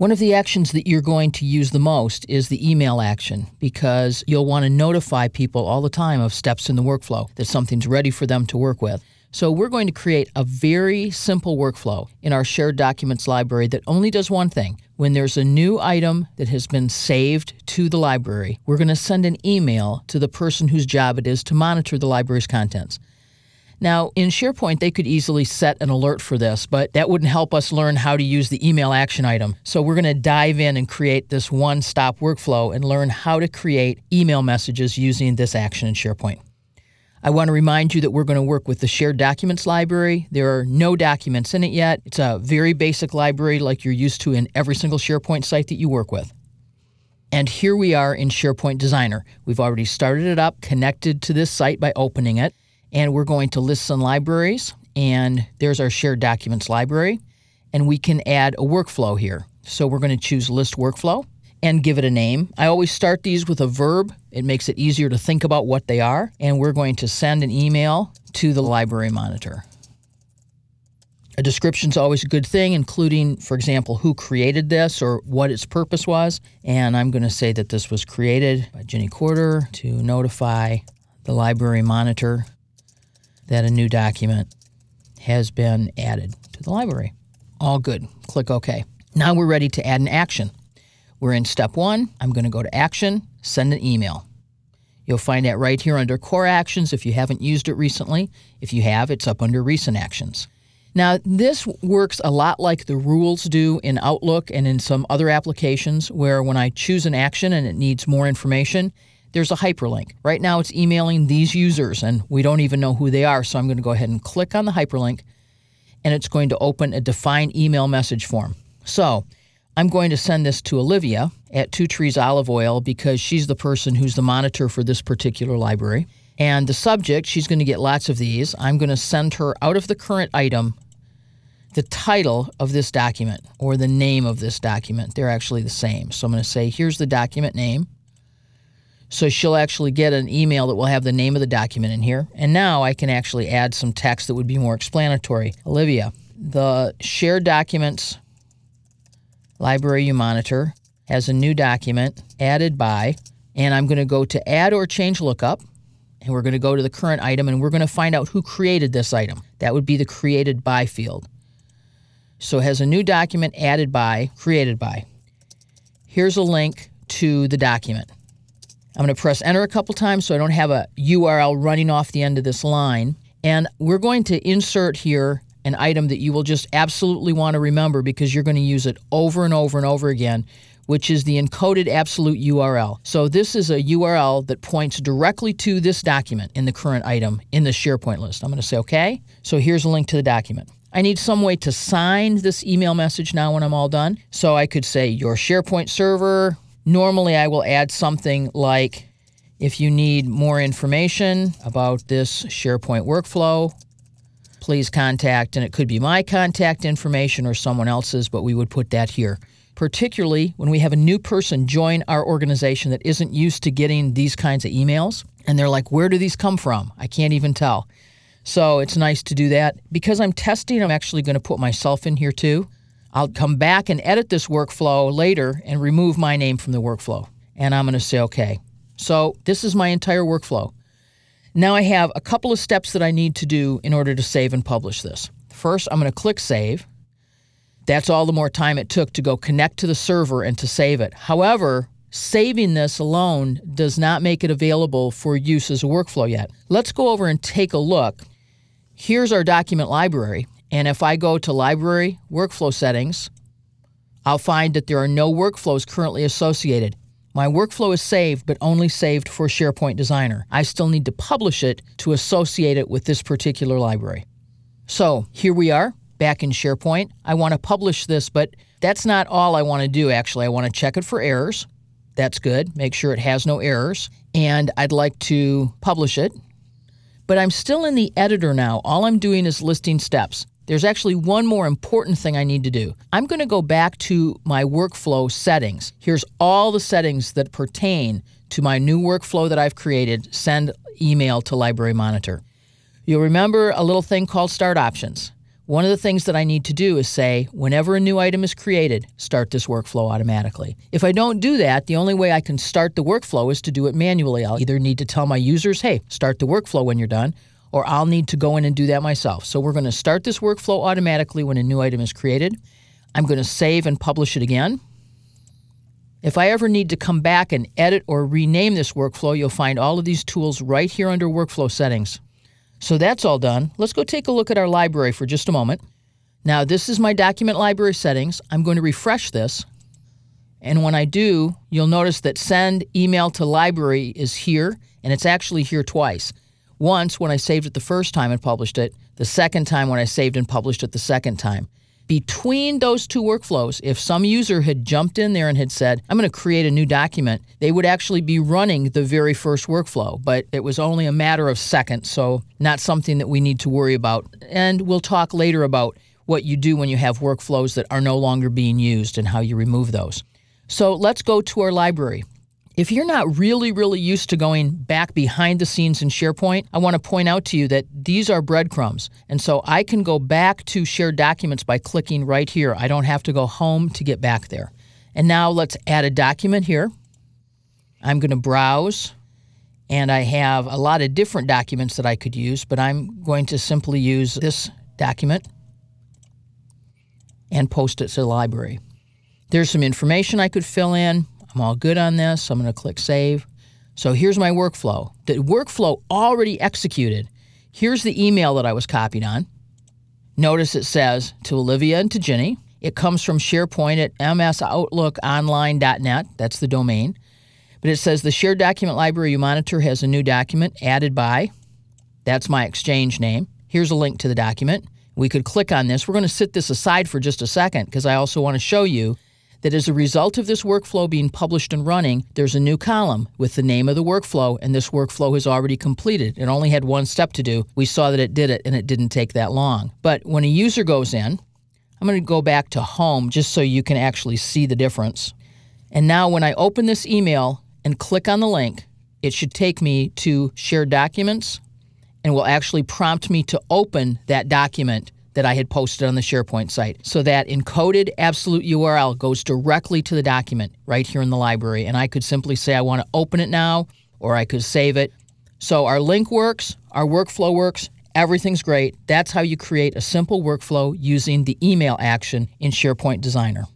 One of the actions that you're going to use the most is the email action because you'll want to notify people all the time of steps in the workflow, that something's ready for them to work with. So, we're going to create a very simple workflow in our shared documents library that only does one thing. When there's a new item that has been saved to the library, we're going to send an email to the person whose job it is to monitor the library's contents. Now, in SharePoint, they could easily set an alert for this, but that wouldn't help us learn how to use the email action item. So, we're going to dive in and create this one stop workflow and learn how to create email messages using this action in SharePoint. I want to remind you that we're going to work with the Shared Documents Library. There are no documents in it yet. It's a very basic library like you're used to in every single SharePoint site that you work with. And here we are in SharePoint Designer. We've already started it up, connected to this site by opening it and we're going to lists and libraries, and there's our shared documents library, and we can add a workflow here. So we're going to choose list workflow and give it a name. I always start these with a verb. It makes it easier to think about what they are, and we're going to send an email to the library monitor. A description is always a good thing, including, for example, who created this or what its purpose was. And I'm going to say that this was created by Gini Courter to notify the library monitor that a new document has been added to the library. All good. Click OK. Now we're ready to add an action. We're in step one. I'm going to go to action, send an email. You'll find that right here under core actions if you haven't used it recently. If you have, it's up under recent actions. Now, this works a lot like the rules do in Outlook and in some other applications where when I choose an action and it needs more information, there's a hyperlink. Right now it's emailing these users and we don't even know who they are. So I'm going to go ahead and click on the hyperlink and it's going to open a define email message form. So I'm going to send this to Olivia at Two Trees Olive Oil because she's the person who's the monitor for this particular library. And the subject, she's going to get lots of these. I'm going to send her out of the current item the title of this document or the name of this document. They're actually the same. So I'm going to say, here's the document name. So she'll actually get an email that will have the name of the document in here. And now I can actually add some text that would be more explanatory. Olivia, the shared documents library you monitor has a new document added by, and I'm going to go to add or change lookup. And we're going to go to the current item and we're going to find out who created this item. That would be the created by field. So it has a new document added by, created by. Here's a link to the document. I'm going to press enter a couple times so I don't have a URL running off the end of this line. And we're going to insert here an item that you will just absolutely want to remember because you're going to use it over and over and over again, which is the encoded absolute URL. So this is a URL that points directly to this document in the current item in the SharePoint list. I'm going to say OK. So here's a link to the document. I need some way to sign this email message now when I'm all done. So I could say your SharePoint server, Normally, I will add something like if you need more information about this SharePoint workflow, please contact, and it could be my contact information or someone else's, but we would put that here. Particularly when we have a new person join our organization that isn't used to getting these kinds of emails, and they're like, Where do these come from? I can't even tell. So it's nice to do that. Because I'm testing, I'm actually going to put myself in here too. I'll come back and edit this workflow later and remove my name from the workflow. And I'm going to say OK. So this is my entire workflow. Now I have a couple of steps that I need to do in order to save and publish this. First, I'm going to click Save. That's all the more time it took to go connect to the server and to save it. However, saving this alone does not make it available for use as a workflow yet. Let's go over and take a look. Here's our document library, and if I go to Library Workflow Settings, I'll find that there are no workflows currently associated. My workflow is saved, but only saved for SharePoint Designer. I still need to publish it to associate it with this particular library. So here we are, back in SharePoint. I want to publish this, but that's not all I want to do, actually. I want to check it for errors. That's good. Make sure it has no errors. And I'd like to publish it. But I'm still in the editor now. All I'm doing is listing steps. There's actually one more important thing I need to do. I'm going to go back to my workflow settings. Here's all the settings that pertain to my new workflow that I've created send email to Library Monitor. You'll remember a little thing called Start Options. one of the things that I need to do is say, whenever a new item is created, start this workflow automatically. If I don't do that, the only way I can start the workflow is to do it manually. I'll either need to tell my users, hey, start the workflow when you're done, or I'll need to go in and do that myself. So we're going to start this workflow automatically when a new item is created. I'm going to save and publish it again. If I ever need to come back and edit or rename this workflow, you'll find all of these tools right here under Workflow Settings. So that's all done. Let's go take a look at our library for just a moment. Now, this is my document library settings. I'm going to refresh this. And when I do, you'll notice that send email to library is here, and it's actually here twice. Once when I saved it the first time and published it, the second time when I saved and published it the second time between those two workflows, if some user had jumped in there and had said, I'm going to create a new document, they would actually be running the very first workflow. But it was only a matter of seconds, so not something that we need to worry about. And we'll talk later about what you do when you have workflows that are no longer being used and how you remove those. So let's go to our library. If you're not really, really used to going back behind the scenes in SharePoint, I want to point out to you that these are breadcrumbs. And so I can go back to shared documents by clicking right here. I don't have to go home to get back there. And now let's add a document here. I'm going to browse and I have a lot of different documents that I could use, but I'm going to simply use this document and post it to the library. There's some information I could fill in. I'm all good on this. I'm going to click Save. So here's my workflow. The workflow already executed. Here's the email that I was copied on. Notice it says to Olivia and to Gini. It comes from SharePoint at msoutlookonline.net. That's the domain. But it says the shared document library you monitor has a new document added by. That's my exchange name. Here's a link to the document. We could click on this. We're going to sit this aside for just a second because I also want to show you that as a result of this workflow being published and running, there's a new column with the name of the workflow, and this workflow is already completed. It only had one step to do. We saw that it did it, and it didn't take that long. But when a user goes in, I'm going to go back to home just so you can actually see the difference. And now when I open this email and click on the link, it should take me to shared documents and will actually prompt me to open that document that I had posted on the SharePoint site. So that encoded absolute URL goes directly to the document right here in the library. And I could simply say I want to open it now or I could save it. So our link works, our workflow works, everything's great. That's how you create a simple workflow using the email action in SharePoint Designer.